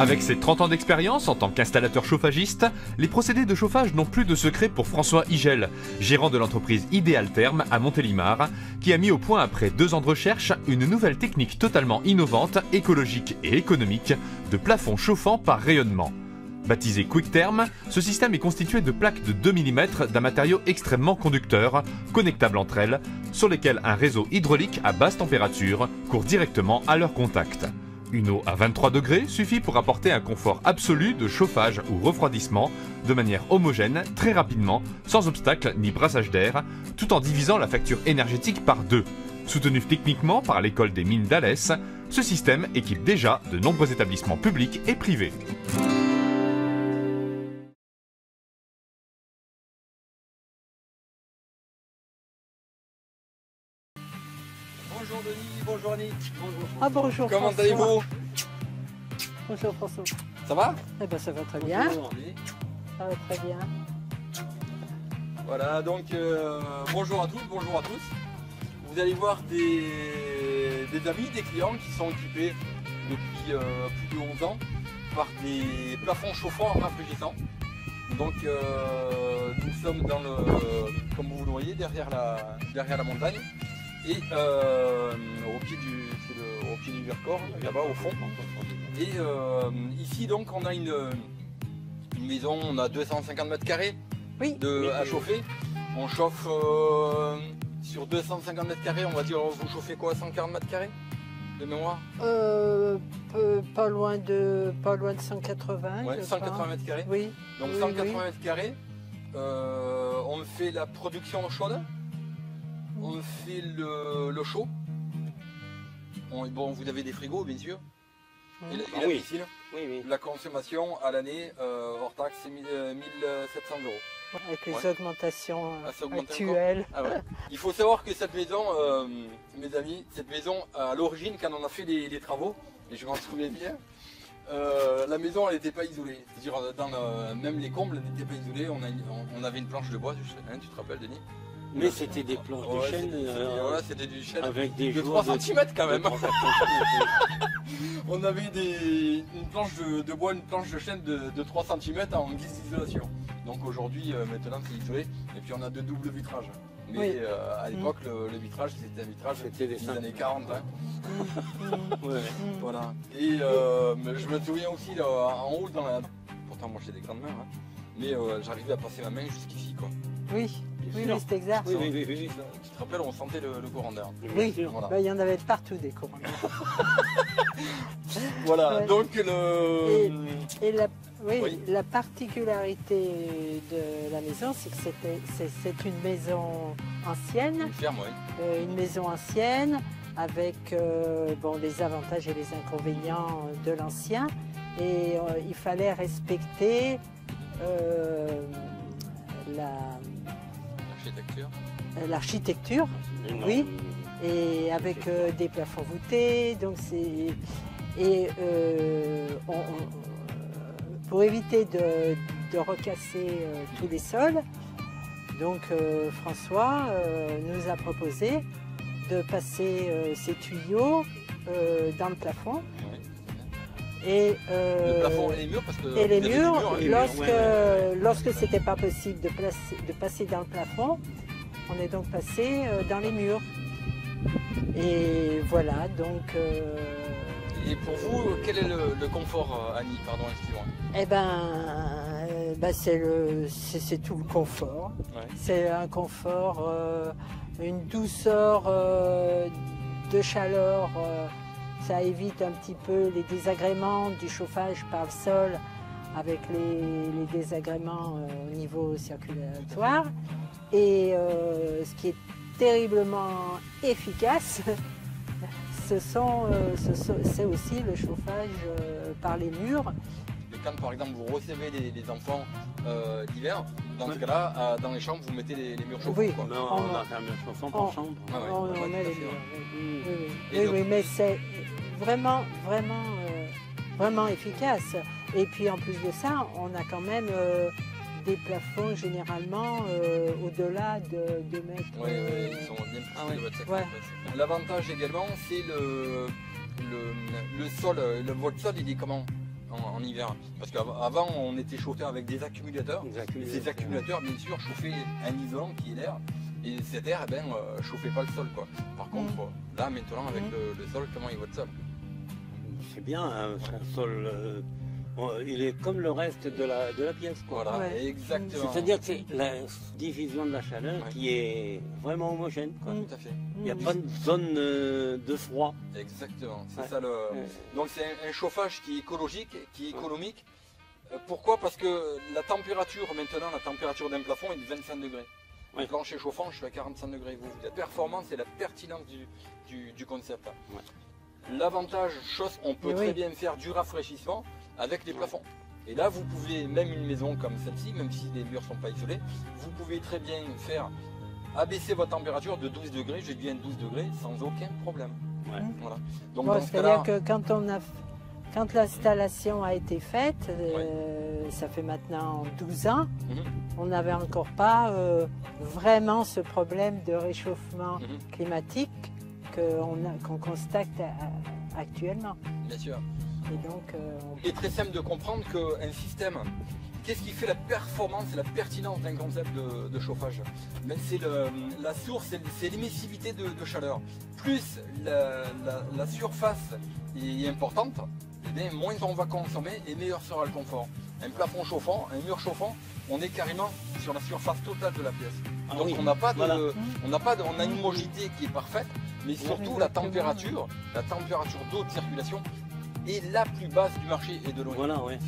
Avec ses 30 ans d'expérience en tant qu'installateur chauffagiste, les procédés de chauffage n'ont plus de secret pour François Igel, gérant de l'entreprise Idéal Terme à Montélimar, qui a mis au point après deux ans de recherche une nouvelle technique totalement innovante, écologique et économique de plafond chauffant par rayonnement. Baptisé Quick Term, ce système est constitué de plaques de 2 mm d'un matériau extrêmement conducteur, connectables entre elles, sur lesquelles un réseau hydraulique à basse température court directement à leur contact. Une eau à 23 degrés suffit pour apporter un confort absolu de chauffage ou refroidissement de manière homogène, très rapidement, sans obstacle ni brassage d'air, tout en divisant la facture énergétique par deux. Soutenu techniquement par l'école des mines d'Alès, ce système équipe déjà de nombreux établissements publics et privés. Bonjour Denis, bonjour Annick. Bonjour. Ah bonjour Comment allez-vous Bonjour François. Ça va Eh ben ça va très bien. Bonjour. Ça va très bien. Voilà, donc euh, bonjour à toutes, bonjour à tous. Vous allez voir des, des amis, des clients qui sont équipés depuis euh, plus de 11 ans par des plafonds chauffants rafraîchissants. Donc euh, nous sommes dans le, comme vous le voyez, derrière la, derrière la montagne. Et euh, au, pied du, c'est le- au pied du Vercors, là-bas au fond. Et euh, ici donc on a une, une maison, on a 250 mètres carrés Oui. de, à chauffer. On chauffe euh, sur 250 mètres carrés, on va dire vous chauffez quoi 140 mètres carrés de mémoire? Euh, peu- pas loin de pas loin de 180. Ouais, je 180 crois. mètres carrés. Oui. Donc oui, 180 oui. mètres carrés. euh, on fait la production chaude. On fait le, le chaud. On- bon, vous avez des frigos bien sûr. Et la, et Ah la oui. piscine. Oui, oui. La consommation à l'année euh, hors taxe c'est 1000, euh, 1700 euros. Avec les Ouais. augmentations Ah, ça augmente actuelles. Ah ouais. Il faut savoir que cette maison, euh, mes amis, cette maison, à l'origine, quand on a fait les, les travaux, et je m'en souviens bien, euh, la maison, elle n'était pas isolée. C'est-à-dire, dans le- même les combles n'étaient pas isolés. On, a une- on- on avait une planche de bois, sais, hein, tu te rappelles, Denis? Mais c'était des planches Ouais, de chêne c'était- euh, C'était du chêne. avec des de jours 3 cm quand même. de 3 centimètres. On avait des, une planche de, de bois, une planche de chêne de, de 3 cm en guise d'isolation. Donc aujourd'hui, euh, maintenant, c'est isolé. Et puis on a de doubles vitrages. Mais Oui. euh, à l'époque, le, le vitrage, c'était un vitrage des années 40. hein. Ouais. Mm. Voilà. Et euh, je me souviens aussi là, en haut dans la. Pourtant moi j'ai des grandes mains, hein. mais euh, j'arrivais à passer ma main jusqu'ici quoi. Oui. Oui, oui, c'est exact. Oui, oui, oui, oui. Tu te rappelles, on sentait le, le courant d'air. Bien Oui. Voilà. Ben, il y en avait partout des courants. Voilà. Ouais. Donc le. Et la, oui, Oui. la particularité de la maison, c'est que c'était- c'est c'est une maison ancienne. Une ferme, oui. Euh, une maison ancienne avec euh, bon, les avantages et les inconvénients de l'ancien. Et euh, il fallait respecter euh, la- L'architecture. l'architecture Énorme. Oui. et avec euh, des plafonds voûtés. Donc c'est et euh, on- on- pour éviter de, de recasser euh, tous les sols, donc euh, François euh, nous a proposé de passer euh, ces tuyaux euh, dans le plafond. Et Le euh, plafond et les murs parce que. et les hein. lorsque, ouais, ouais. lorsque c'était pas possible de, placer- de passer dans le plafond, on est donc passé euh, dans les murs. Et voilà, donc, euh, Et pour vous, quel est le, le confort, Annie Pardon, excusez-moi. eh ben, euh, ben, c'est le, c'est c'est tout le confort. Ouais. C'est un confort, euh, une douceur euh, de chaleur. Ça évite un petit peu les désagréments du chauffage par le sol avec les, désagréments euh, au niveau circulatoire. Et euh, ce qui est terriblement efficace, euh, c'est aussi le chauffage par les murs. Quand par exemple vous recevez des, des enfants euh, l'hiver, dans ce Ouais. cas-là, euh, dans les chambres, vous mettez les, les murs chauffés. Oui. quoi. Non, On- on a fait un chanson on- par chambre. Ah ouais, on, ouais, met les murs. ouais. oui. Oui, oui. Donc- mais c'est vraiment, vraiment, euh, vraiment efficace. Et puis en plus de ça, on a quand même euh, des plafonds généralement euh, au-delà de 2 mètres. Oui, oui, euh, ils sont bien plus ah ouais. de votre secteur, Ouais. L'avantage également, c'est le, le, le sol. Le, votre sol, il est comment? En, en hiver. Parce qu'avant, on était chauffé avec des accumulateurs. Des accumulateurs. ces accumulateurs, bien sûr, chauffaient un isolant qui est l'air. Et cet air, eh ben, euh, chauffait pas le sol. Quoi. Par contre, euh, là, maintenant, avec Mm. le, le sol, comment il va le sol? C'est bien, hein, un sol. euh, il est comme le reste de la, de la pièce. Quoi. Voilà, Ouais. exactement. C'est-à-dire que c'est la diffusion de la chaleur Ouais. qui est vraiment homogène. quoi. Mm. Tout à fait. Il n'y a Mhm. pas de zone euh, de froid. Exactement. C'est Ouais. ça le. Donc c'est un, un chauffage qui est écologique, qui est économique. Euh, Pourquoi? Parce que la température maintenant, la température d'un plafond est de 25 degrés. Ouais. Le plancher chauffant, je suis à 45 degrés. Vous, la performance et la pertinence du, du- du concept. L'avantage, chose, on peut très oui. bien faire du rafraîchissement avec les plafonds. Et là, vous pouvez, même une maison comme celle-ci, même si les murs ne sont pas isolés, vous pouvez très bien faire abaisser votre température de 12 degrés, je dis bien 12 degrés, sans aucun problème. Ouais. Voilà. Donc Bon, dans ce C'est-à-dire que quand on a quand l'installation a été faite, euh, ça fait maintenant 12 ans, Mhm. on n'avait encore pas euh, vraiment ce problème de réchauffement Mhm. climatique qu'on constate à- actuellement. bien sûr. Et donc, euh, on- Il est très simple de comprendre qu'un système, qu'est-ce qui fait la performance et la pertinence d'un concept de, de chauffage? Ben, C'est la source, c'est- l'émissivité de, de chaleur. Plus la, la- la surface est importante, eh bien, moins on va consommer et meilleur sera le confort. Un plafond chauffant, un mur chauffant, on est carrément sur la surface totale de la pièce. Ah Donc oui. on n'a pas de, Voilà. on n'a pas de, on a une homogénéité qui est parfaite, mais surtout la température, la température d'eau de circulation est la plus basse du marché et de loin. Voilà, ouais.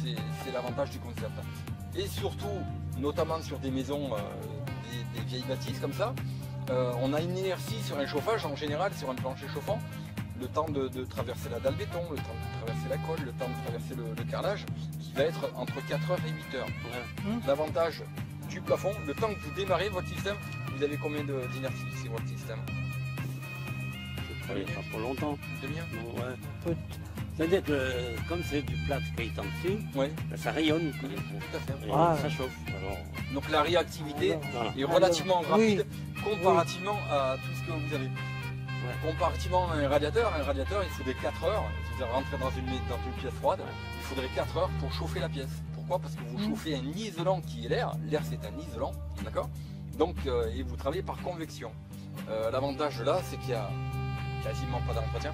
C'est l'avantage du concept. Et surtout, notamment sur des maisons, euh, des, des vieilles bâtisses comme ça, euh, on a une inertie sur un chauffage en général, sur un plancher chauffant, le temps de, de traverser la dalle béton, le temps de traverser la colle, le temps de traverser le, le carrelage, qui va être entre 4 heures et 8 heures. Ouais. L'avantage du plafond, le temps que vous démarrez votre système, vous avez combien d'inertie sur votre système? Ça travaille pas longtemps. Une demi-heure ouais. C'est-à-dire que comme c'est du plâtre qui est en dessus, ben, ça rayonne. quoi. tout à fait. Et Ah. ça chauffe. Alors, Donc la réactivité, voilà. est relativement Alors, rapide comparativement à tout ce que vous avez. Ouais. Comparativement à un radiateur, un radiateur il faudrait 4 heures, si vous rentrez dans une, dans une pièce froide, il faudrait 4 heures pour chauffer la pièce. Pourquoi? Parce que vous Mm. chauffez un isolant qui est l'air, l'air c'est un isolant, d'accord? Donc, euh, et vous travaillez par convection. Euh, L'avantage là, c'est qu'il n'y a quasiment pas d'entretien.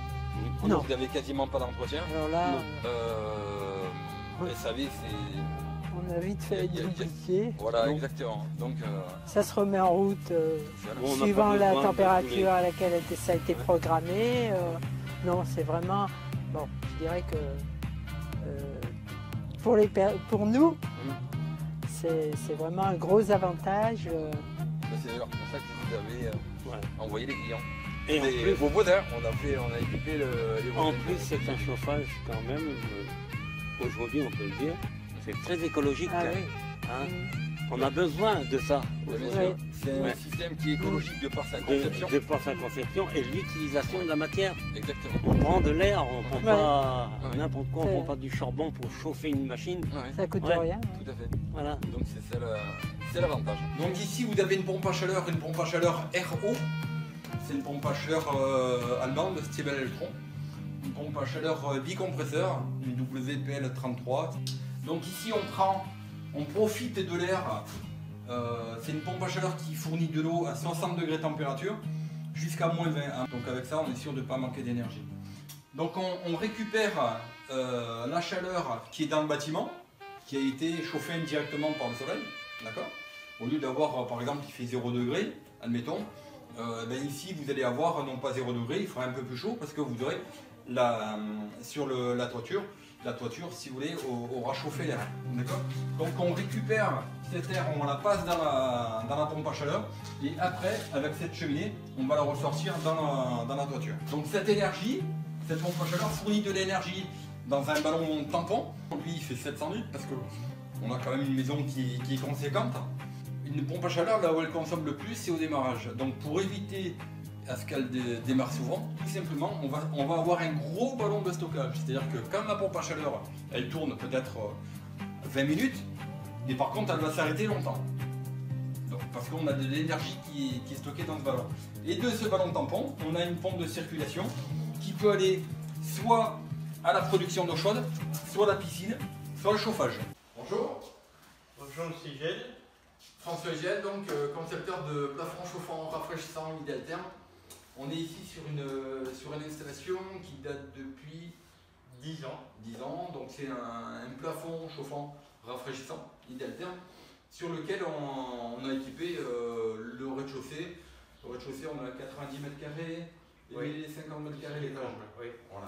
Non. Vous n'avez quasiment pas d'entretien. Alors là. Euh, Ouais. SAV, c'est. on a vite fait d'oublier. Voilà, Non. exactement. Donc, euh, Ça se remet en route euh. Bon, suivant la température à laquelle ça a été Ouais. programmé. euh, non, c'est vraiment. Bon, je dirais que euh, pour, les, pour nous, Mm. c'est c'est vraiment un gros avantage. euh, Mais C'est d'ailleurs pour ça que vous avez euh, Ouais. envoyé les clients. Et en plus, vos voisins, on a fait, on a équipé le, les en plus c'est un chauffage quand même, euh, aujourd'hui on peut le dire, c'est très écologique. ah hein. oui. Hein? Mm. On a besoin de ça. C'est un Ouais. système qui est écologique de par sa De, conception. de par sa conception et l'utilisation de la matière. Exactement. On prend de l'air, on prend Ouais. pas Ouais. n'importe quoi, on prend pas du charbon pour chauffer une machine. Ouais, Ça coûte Ouais. rien. tout à fait. Voilà. Donc c'est ça l'avantage. Donc ici vous avez une pompe à chaleur, une pompe à chaleur RO. C'est une pompe à chaleur euh, allemande, Stiebel Electron. Une pompe à chaleur euh, bicompresseur, une WPL33. Donc ici on prend, on profite de l'air. Euh, c'est une pompe à chaleur qui fournit de l'eau à 60 degrés température jusqu'à moins 20. hein. Donc avec ça on est sûr de ne pas manquer d'énergie. Donc on, récupère la chaleur qui est dans le bâtiment, qui a été chauffée indirectement par le soleil, d'accord? Au lieu d'avoir, par exemple, qui fait 0 degré, admettons, euh, ben ici vous allez avoir non pas 0 degré, il fera un peu plus chaud parce que vous aurez la, euh, sur la toiture, la toiture, si vous voulez, au- aura chauffé l'air, d'accord? Donc on récupère cet air, on la passe dans la, dans la pompe à chaleur et après, avec cette cheminée, on va la ressortir dans la, dans la toiture. Donc cette énergie, cette pompe à chaleur fournit de l'énergie dans un ballon tampon. Lui, il fait 700 litres parce que on a quand même une maison qui est conséquente. Une pompe à chaleur, là où elle consomme le plus, c'est au démarrage. Donc pour éviter à ce qu'elle dé- démarre souvent, tout simplement, on va, on va avoir un gros ballon de stockage. C'est-à-dire que quand la pompe à chaleur, elle tourne peut-être euh, 20 minutes, mais par contre, elle va s'arrêter longtemps. Donc, parce qu'on a de l'énergie qui, est stockée dans ce ballon. Et de ce ballon tampon, on a une pompe de circulation qui peut aller soit à la production d'eau chaude, soit la piscine, soit le chauffage. Bonjour. Bonjour, Gilles. François Gel, donc euh, concepteur de plafond chauffant rafraîchissant idéal terme. On est ici sur une, euh, sur une installation qui date depuis 10 ans. 10 ans. Donc c'est un, un plafond chauffant rafraîchissant idéal terme sur lequel on, on a équipé euh, le rez-de-chaussée. Au rez-de-chaussée, on a 90 mètres carrés et Oui. 50 mètres carrés l'étage. Oui. Voilà.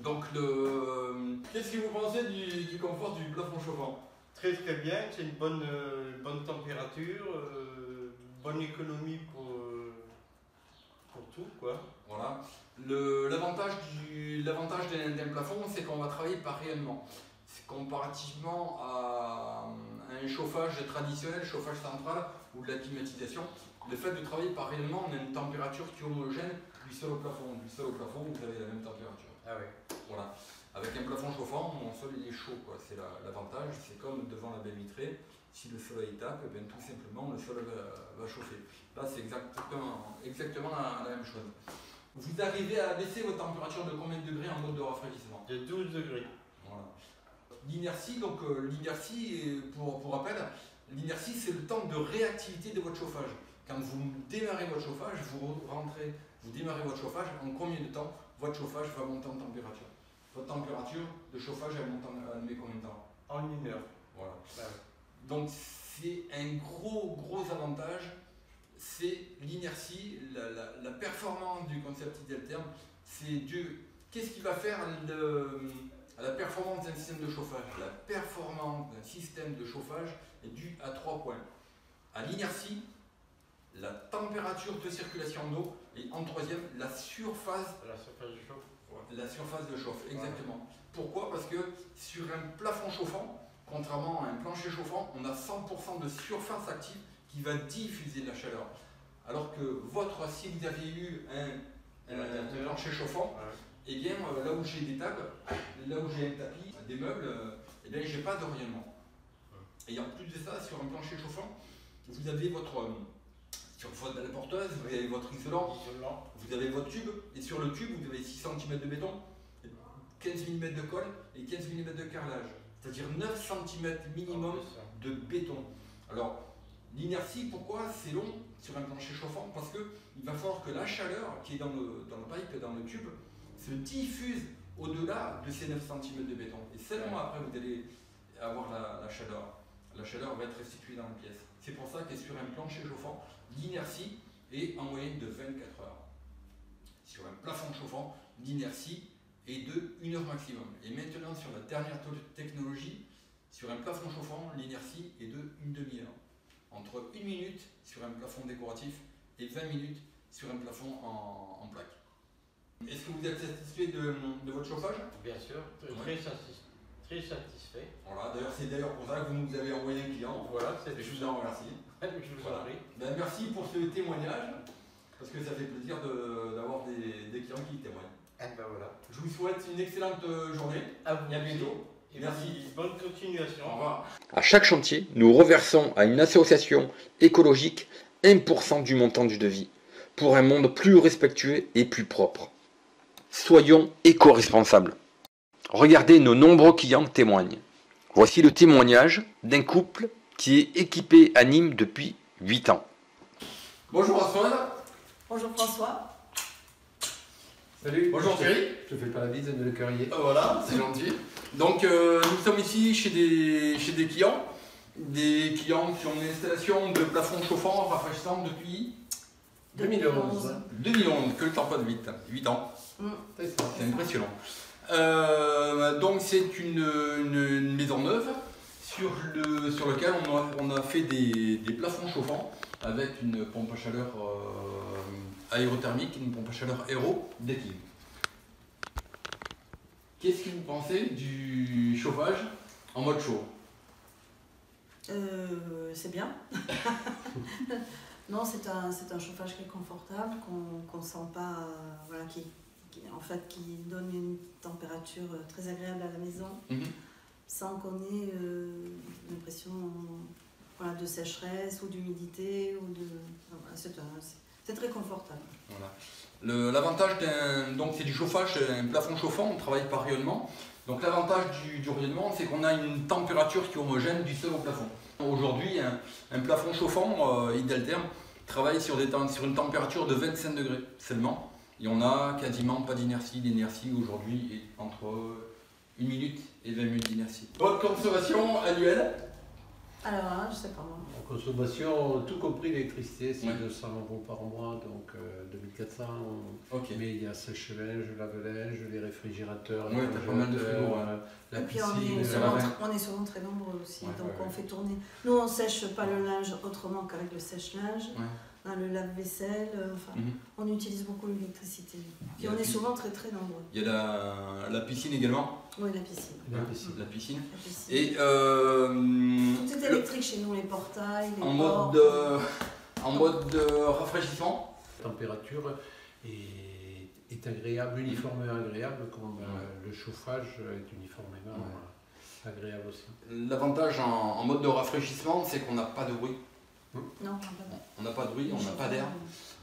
Donc, le... qu'est-ce que vous pensez du, du confort du plafond chauffant? Très très bien, c'est une bonne, euh, bonne température, euh, bonne économie pour, euh, pour tout quoi. Voilà. L'avantage du- l'avantage d'un plafond, c'est qu'on va travailler par rayonnement. Comparativement à, à un chauffage traditionnel, chauffage central ou de la climatisation. Le fait de travailler par rayonnement, on a une température qui est homogène du sol au plafond. Du sol au plafond, vous avez la même température. Ah oui. Voilà. Avec un plafond chauffant, mon sol il est chaud. quoi. C'est la- l'avantage. c'est comme devant la baie vitrée. Si le soleil tape, eh bien, tout simplement le sol va, va chauffer. Là, c'est exactement, exactement la, la même chose. Vous arrivez à baisser votre température de combien de degrés en mode de rafraîchissement De 12 degrés. Voilà. L'inertie, donc euh, l'inertie, pour, pour rappel, l'inertie c'est le temps de réactivité de votre chauffage. Quand vous démarrez votre chauffage, vous rentrez, vous démarrez votre chauffage, en combien de temps votre chauffage va monter en température? Votre température de chauffage, elle monte en met combien de temps? En une heure. Voilà. Donc c'est un gros gros avantage, c'est l'inertie, la, la- la performance du concept idéal terme, c'est dû. Qu'est-ce qui va faire le- à la performance d'un système de chauffage? La performance d'un système de chauffage est due à trois points. À l'inertie, la température de circulation d'eau et en troisième, la surface La surface du chauffe. La surface de chauffe, exactement. Pourquoi? Parce que sur un plafond chauffant, contrairement à un plancher chauffant, on a 100% de surface active qui va diffuser de la chaleur. Alors que votre, si vous aviez eu un, un- un plancher chauffant, eh bien euh, là où j'ai des tables, là où j'ai un tapis, des meubles, euh, eh bien j'ai pas de rayonnement. Et en plus de ça, sur un plancher chauffant, vous avez votre euh, sur votre dalle porteuse, vous avez votre isolant, Isolant. vous avez votre tube, et sur le tube, vous avez 6 cm de béton, 15 mm de colle et 15 mm de carrelage. C'est-à-dire 9 cm minimum plus, de béton. Alors, l'inertie, pourquoi c'est long sur un plancher chauffant Parce que il va falloir que la chaleur qui est dans le, dans le pipe, dans le tube, se diffuse au-delà de ces 9 cm de béton. Et seulement après, vous allez avoir la, la chaleur. La chaleur va être restituée dans la pièce. C'est pour ça que sur un plancher chauffant, l'inertie est en moyenne de 24 heures. Sur un plafond chauffant, l'inertie est de 1 heure maximum. Et maintenant, sur la dernière technologie, sur un plafond chauffant, l'inertie est de une demi-heure. Entre 1 minute sur un plafond décoratif et 20 minutes sur un plafond en, en plaque. Est-ce que vous êtes satisfait de, de votre chauffage? Bien sûr, très, Ouais. très satis- très satisfait. Voilà, d'ailleurs c'est d'ailleurs pour ça que vous nous avez envoyé un client. Voilà, c'est Et je vous en remercie. Je vous en Voilà. prie. Ben, merci pour ce témoignage, parce que ça fait plaisir de- d'avoir des, des clients qui témoignent. Eh ben voilà. Je vous souhaite une excellente euh, journée. À vous Et à bientôt. Et Merci. bonne continuation. Au revoir. À chaque chantier, nous reversons à une association écologique 1% du montant du devis pour un monde plus respectueux et plus propre. Soyons éco-responsables. Regardez, nos nombreux clients témoignent. Voici le témoignage d'un couple qui est équipé à Nîmes depuis 8 ans. Bonjour Antoine. Bonjour François. Salut. Bonjour Thierry. Je te fais pas la bise de le courrier. Euh, Voilà, c'est gentil. Donc euh, nous sommes ici chez des, chez des clients, des clients qui ont une installation de plafond chauffant rafraîchissant depuis 2011. 2011, que le temps passe vite, 8 ans, ça. c'est impressionnant. Euh, donc c'est une, une- une maison neuve sur, le, sur laquelle on a, on a fait des, des plafonds chauffants avec une pompe à chaleur euh, aérothermique, une pompe à chaleur aéro d'équilibre. Qu'est-ce que vous pensez du chauffage en mode chaud? Euh, c'est bien. non, c'est un, c'est un chauffage qui est confortable, qu'on ne sent pas, euh, voilà, qui, qui- en fait, qui donne une température euh, très agréable à la maison, Mhm. sans qu'on ait euh, l'impression voilà, de sécheresse ou d'humidité. ou de C'est très confortable. Voilà. L'avantage. Donc, c'est du chauffage, un plafond chauffant, on travaille par rayonnement. Donc, l'avantage du, du rayonnement, c'est qu'on a une température qui est homogène du sol au plafond. Aujourd'hui, un, un plafond chauffant, euh, Ideltherm, travaille sur, des, sur une température de 25 degrés seulement. Et on a quasiment pas d'inertie. L'inertie aujourd'hui est entre 1 minute et 20 minutes d'inertie. Votre consommation annuelle? Alors là, je sais pas moi. En consommation, tout compris l'électricité, c'est Ouais. 200 euros par mois, donc euh, 2400. Ok. Mais il y a sèche-linge, lave-linge, les réfrigérateurs, Ouais, les pas mal de frigo, ouais. euh, la Et puis on piscine. est, souvent, on est souvent très nombreux aussi, Ouais, donc ouais, on ouais. fait tourner. Nous, on sèche pas le linge autrement qu'avec le sèche-linge, Ouais. Hein, le lave-vaisselle, euh, enfin, Mhm. on utilise beaucoup l'électricité. Il y Puis a on la est souvent très très nombreux. Il y a la, la piscine également. Oui, la piscine. La piscine. La piscine. La piscine. Et euh, Tout est le- électrique chez nous, les portails, les en portes. mode, de, en mode de rafraîchissement. La température est, est agréable, uniformément agréable, comme euh, le chauffage est uniformément euh, agréable aussi. L'avantage en, en mode de rafraîchissement, c'est qu'on n'a pas de bruit. Non, pas de- On n'a pas de bruit, on n'a pas d'air,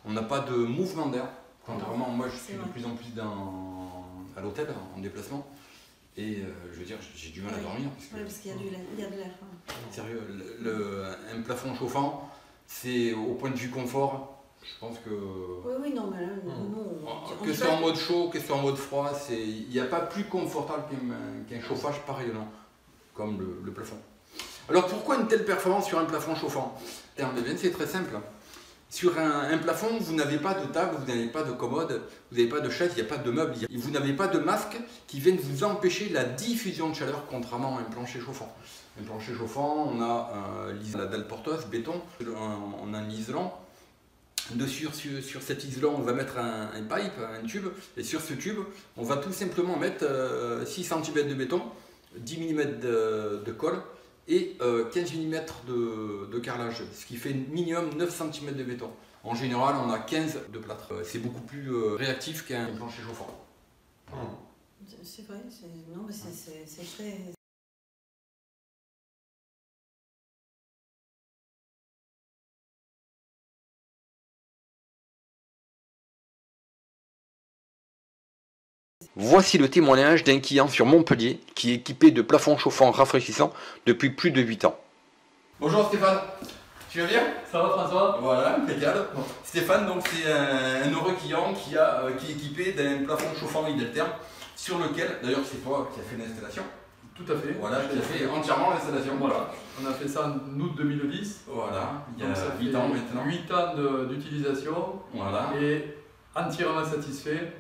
on n'a pas de mouvement d'air. Contrairement, moi je suis de plus en plus dans, à l'hôtel en déplacement. Et euh, je veux dire, j'ai du mal à dormir. Parce que, Ouais, parce qu'il y a, de l'air. ouais. Sérieux, le, le- un plafond chauffant, c'est au point de vue confort, je pense que. Oui, oui, non, mais là, nous, on, on Que ce soit en mode chaud, que ce soit en mode froid, c'est- il n'y a pas plus confortable qu'un chauffage par rayonnant, comme le, le plafond. Alors pourquoi une telle performance sur un plafond chauffant? C'est très simple. Sur un, plafond, vous n'avez pas de table, vous n'avez pas de commode, vous n'avez pas de chaise, il n'y a pas de meuble, a- vous n'avez pas de masque qui viennent vous empêcher la diffusion de chaleur, contrairement à un plancher chauffant. Un plancher chauffant, on a euh, la dalle porteuse, béton, on a un isolant, sur, cet isolant, on va mettre un, pipe, un tube, et sur ce tube, on va tout simplement mettre euh, 6 cm de béton, 10 mm de colle et euh, 15 mm de, carrelage, ce qui fait minimum 9 cm de béton. En général, on a 15 de plâtre. Euh, C'est beaucoup plus euh, réactif qu'un plancher chauffant. C'est- vrai, c'est très. Voici le témoignage d'un client sur Montpellier qui est équipé de plafonds chauffants rafraîchissants depuis plus de 8 ans. Bonjour Stéphane, tu vas bien? Ça va François? Voilà, impeccable. Stéphane, donc c'est un, un heureux client qui, a, euh, qui est équipé d'un plafond chauffant Ideltherm sur lequel, d'ailleurs c'est toi qui as fait l'installation. Tout à fait. Voilà, qui a fait entièrement l'installation. Voilà. On a fait ça en août 2010. Voilà, il y a Donc ça 8 fait ans maintenant. 8 ans d'utilisation Voilà. et entièrement satisfait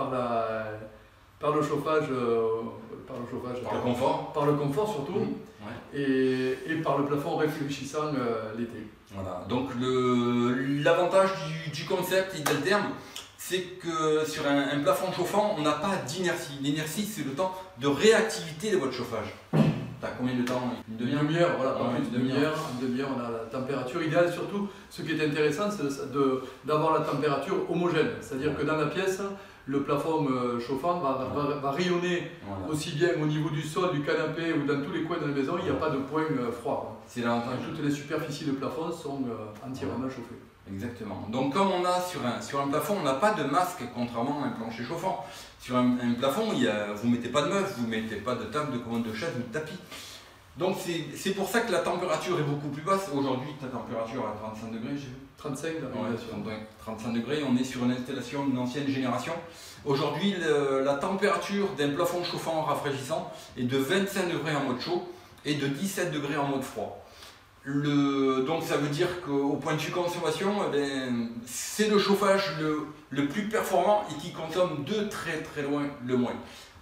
par, la, par le chauffage, euh, par le chauffage, Par le confort. par le confort surtout, ouais. et, et par le plafond réfléchissant euh, l'été. Voilà. Donc le- l'avantage du, du concept Ideltherm, c'est que sur un, un plafond chauffant, on n'a pas d'inertie. L'inertie, c'est le temps de réactivité de votre chauffage. T'as combien de temps? Une demi-heure? demi-heure, voilà, plus une demi-heure. Une demi-heure, on a la température idéale. Surtout, ce qui est intéressant, c'est d'avoir la température homogène. C'est-à-dire que dans la pièce, le plafond euh, chauffant va, va- va rayonner Voilà. aussi bien au niveau du sol, du canapé ou dans tous les coins de la maison. Il n'y a pas de point euh, froid. C'est l'avantage. Toutes les superficies de plafond sont euh, entièrement chauffées. Exactement. Donc comme on a sur un, sur un plafond, on n'a pas de masque, contrairement à un plancher chauffant. Sur un, un plafond, il y a, vous ne mettez pas de meubles, vous ne mettez pas de table, de commande de chaise ou de tapis. Donc c'est- pour ça que la température est beaucoup plus basse. Aujourd'hui, ta température est à 35 degrés, j'ai vu. 35 dans Ouais, l'habitation. 35 degrés, on est sur une installation d'une ancienne génération. Aujourd'hui, la température d'un plafond chauffant rafraîchissant est de 25 degrés en mode chaud et de 17 degrés en mode froid. Le- donc ça veut dire qu'au point de vue consommation, eh c'est le chauffage le, le plus performant et qui consomme de très très loin le moins.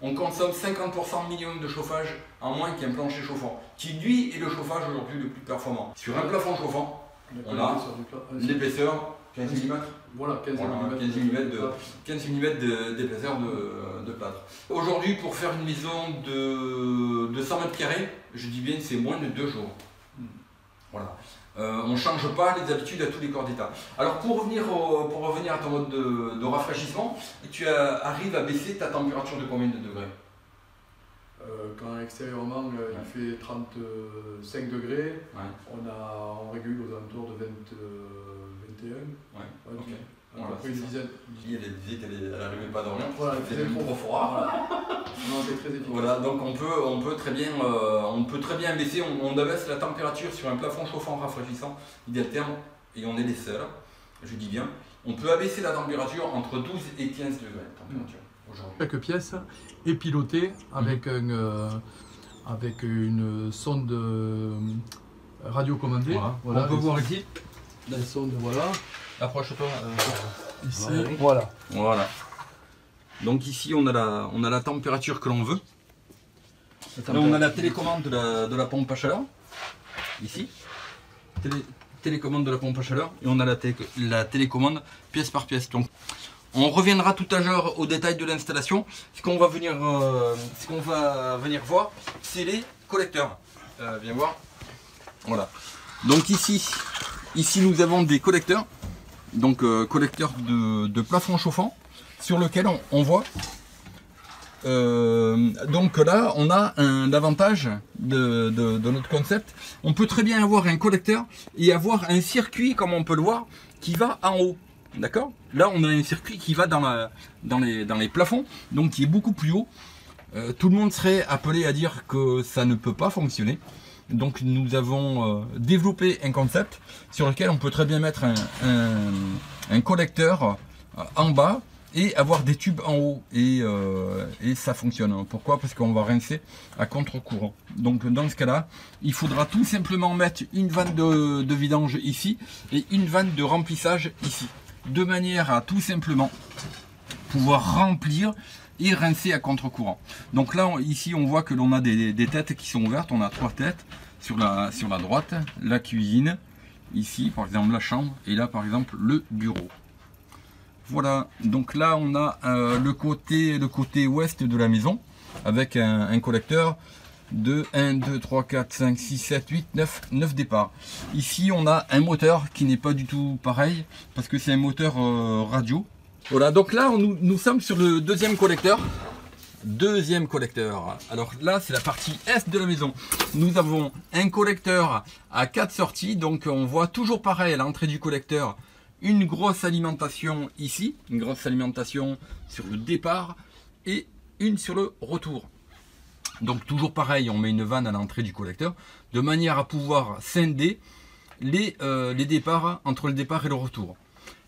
On consomme 50% minimum de chauffage en moins qu'un plancher chauffant, qui lui est le chauffage aujourd'hui le plus performant. Sur un plafond chauffant, on a euh, l'épaisseur 15 mm. Voilà, 15 Voilà, mm. 15 de, 15 de- d'épaisseur de, de plâtre. Aujourd'hui, pour faire une maison de, de 100 mètres carrés, je dis bien c'est moins de deux jours. Voilà. Euh, on ne change pas les habitudes à tous les corps d'état. Alors pour revenir, au- pour revenir à ton mode de, de rafraîchissement, tu as- arrives à baisser ta température de combien de degrés? Euh, quand extérieurement euh, il fait 35 degrés, on, a, on régule aux alentours de 20, 21. Ouais. Voilà, une dizaine. Lily, elle disait qu'elle n'arrivait pas à dormir. Voilà, il faisait trop froid. Non, c'est très efficace. Voilà, donc on peut, on peut très bien, euh, on peut très bien baisser, on, on abaisse la température sur un plafond chauffant rafraîchissant idéal terme, et on est les seuls, je dis bien, on peut abaisser la température entre 12 et 15 degrés de température aujourd'hui. Chaque pièce est pilotée avec, un, euh, avec une sonde euh, radiocommandée. Voilà. On peut voir ici. La sonde, voilà. Approche-toi. Ici, voilà. Voilà. Donc ici on a la, on a la température que l'on veut. Là on a la télécommande de la, de la pompe à chaleur. Ici. Télé- télécommande de la pompe à chaleur. Et on a la, télé- la télécommande pièce par pièce. Donc on reviendra tout à l'heure au détail de l'installation. Ce qu'on va venir, euh, ce qu'on va venir voir, c'est les collecteurs. Euh, viens voir. Voilà. Donc ici, ici nous avons des collecteurs, donc euh, collecteurs de, plafond chauffant, sur lequel on, voit. euh, donc là, on a un avantage de, notre concept. On peut très bien avoir un collecteur et avoir un circuit, comme on peut le voir, qui va en haut. D'accord? Là, on a un circuit qui va dans les plafonds, donc qui est beaucoup plus haut. Euh, tout le monde serait appelé à dire que ça ne peut pas fonctionner. Donc nous avons euh, développé un concept sur lequel on peut très bien mettre un, collecteur euh, en bas et avoir des tubes en haut et, euh, ça fonctionne. Pourquoi? Parce qu'on va rincer à contre-courant. Donc dans ce cas-là, il faudra tout simplement mettre une vanne de vidange ici et une vanne de remplissage ici. De manière à tout simplement pouvoir remplir et rincer à contre-courant. Donc là, on- ici, on voit que l'on a des, têtes qui sont ouvertes. On a trois têtes sur la, sur la droite, la cuisine, ici, par exemple, la chambre, et là, par exemple, le bureau. Voilà, donc là, on a euh, le, côté, le côté ouest de la maison, avec un, un collecteur de 1, 2, 3, 4, 5, 6, 7, 8, 9, 9 départs. Ici, on a un moteur qui n'est pas du tout pareil, parce que c'est un moteur euh, radio. Voilà, donc là, nous sommes sur le deuxième collecteur. Deuxième collecteur. Alors là, c'est la partie est de la maison. Nous avons un collecteur à quatre sorties. Donc on voit toujours pareil à l'entrée du collecteur une grosse alimentation ici, une grosse alimentation sur le départ et une sur le retour. Donc toujours pareil, on met une vanne à l'entrée du collecteur de manière à pouvoir scinder les, euh, les départs entre le départ et le retour.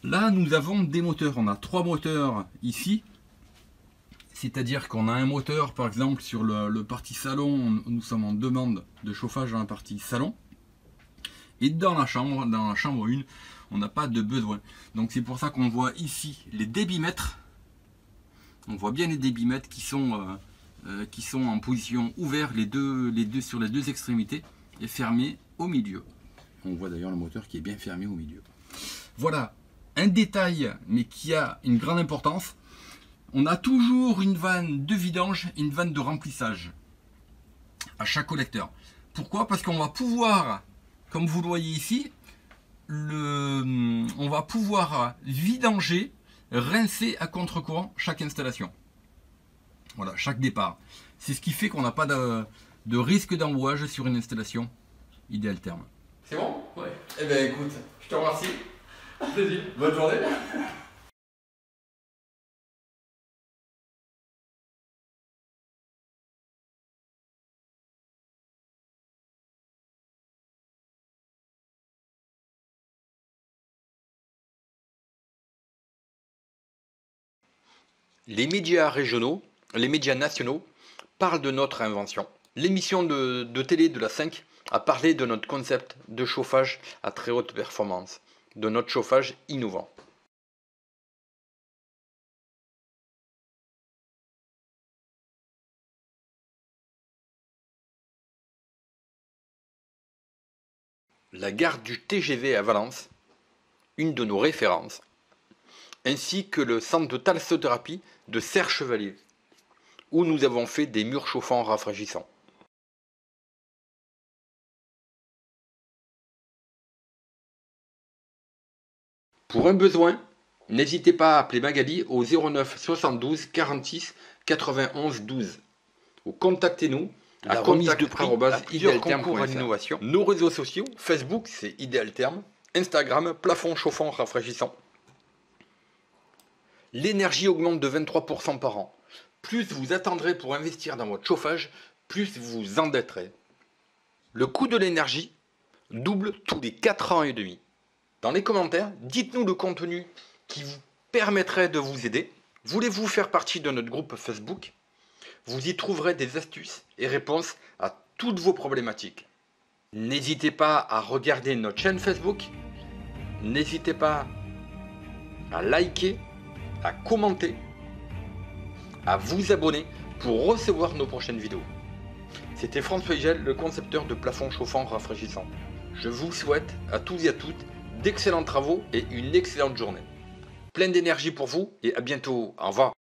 Là, nous avons des moteurs. On a trois moteurs ici. C'est-à-dire qu'on a un moteur, par exemple, sur le, parti salon, nous sommes en demande de chauffage dans la partie salon. Et dans la chambre, dans la chambre 1, on n'a pas de besoin. Donc c'est pour ça qu'on voit ici les débitmètres. On voit bien les débitmètres qui sont, euh, euh, qui sont en position ouverte les deux, les deux, sur les deux extrémités et fermés au milieu. On voit d'ailleurs le moteur qui est bien fermé au milieu. Voilà, un détail mais qui a une grande importance. On a toujours une vanne de vidange et une vanne de remplissage à chaque collecteur. Pourquoi? Parce qu'on va pouvoir, comme vous le voyez ici, le, on va pouvoir vidanger, rincer à contre-courant chaque installation. Voilà, chaque départ. C'est ce qui fait qu'on n'a pas de, de risque d'embouage sur une installation idéal terme. C'est bon? Ouais. Eh bien écoute, je te remercie. Plaisir. Bonne journée. Les médias régionaux, les médias nationaux parlent de notre invention. L'émission de, de télé de la 5 a parlé de notre concept de chauffage à très haute performance, de notre chauffage innovant. La gare du TGV à Valence, une de nos références, ainsi que le centre de thalassothérapie de Serre-Chevalier, où nous avons fait des murs chauffants rafraîchissants. Pour un besoin, n'hésitez pas à appeler Magali au 09 72 46 91 12 ou contactez-nous à La remise de prix à plusieurs idéalterme.fr. concours à l'innovation. Nos réseaux sociaux, Facebook c'est Idéal Terme, Instagram plafond chauffant rafraîchissant. L'énergie augmente de 23% par an. Plus vous attendrez pour investir dans votre chauffage, plus vous vous endetterez. Le coût de l'énergie double tous les 4 ans et demi. Dans les commentaires, dites-nous le contenu qui vous permettrait de vous aider. Voulez-vous faire partie de notre groupe Facebook? Vous y trouverez des astuces et réponses à toutes vos problématiques. N'hésitez pas à regarder notre chaîne Facebook. N'hésitez pas à liker, à commenter, à vous abonner pour recevoir nos prochaines vidéos. C'était François Higel, le concepteur de plafonds chauffants rafraîchissants. Je vous souhaite à tous et à toutes d'excellents travaux et une excellente journée. Pleine d'énergie pour vous et à bientôt. Au revoir.